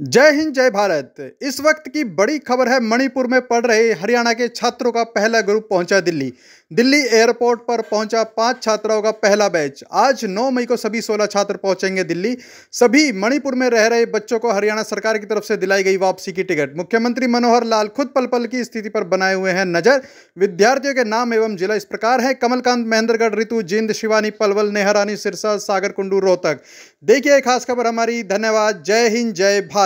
जय हिंद, जय भारत। इस वक्त की बड़ी खबर है, मणिपुर में पढ़ रहे हरियाणा के छात्रों का पहला ग्रुप पहुँचा दिल्ली। दिल्ली एयरपोर्ट पर पहुँचा पाँच छात्राओं का पहला बैच। आज 9 मई को सभी 16 छात्र पहुँचेंगे दिल्ली। सभी मणिपुर में रह रहे बच्चों को हरियाणा सरकार की तरफ़ से दिलाई गई वापसी की टिकट। मुख्यमंत्री मनोहर लाल खुद पल पल की स्थिति पर बनाए हुए हैं नज़र। विद्यार्थियों के नाम एवं जिला इस प्रकार है। कमलकांत महेंद्रगढ़ ऋतु जिंद, शिवानी पलवल, नेहरानी सिरसा, सागर कुंडू, रोहतक। देखिए खास खबर हमारी। धन्यवाद। जय हिंद, जय भारत।